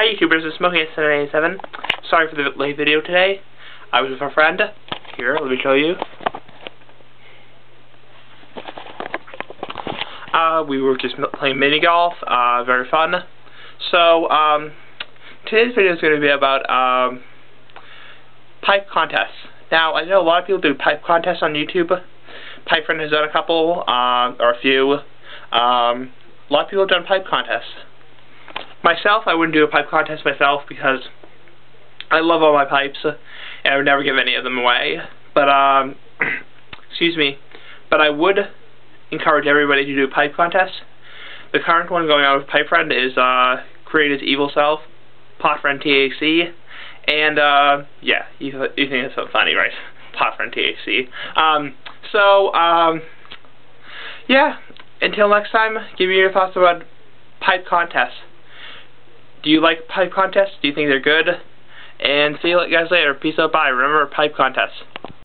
Hi YouTubers, it's Smoking787. Sorry for the late video today. I was with a friend. Here, let me show you. Uh, we were just playing mini golf. Uh, very fun. So, um, today's video is going to be about um, pipe contests. Now, I know a lot of people do pipe contests on YouTube. Pipe Friend has done a couple, uh, or a few. Um, a lot of people have done pipe contests. Myself, I wouldn't do a pipe contest myself because I love all my pipes and I would never give any of them away. But, um, excuse me, but I would encourage everybody to do a pipe contest. The current one going on with Pipe Friend is uh, Creator's Evil Self, Pot Friend THC, and uh, yeah, you, you think it's so funny, right? Pot Friend THC. Um, so, um, yeah, until next time, give me your thoughts about pipe contests. Do you like pipe contests? Do you think they're good? And see you guys later. Peace out. Bye. Remember pipe contests.